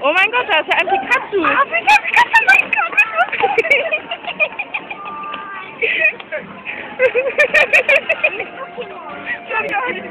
Oh mein Gott, da ist ja ein Pikachu. Ah, Pikachu, mein Gott. Ich hab ja heute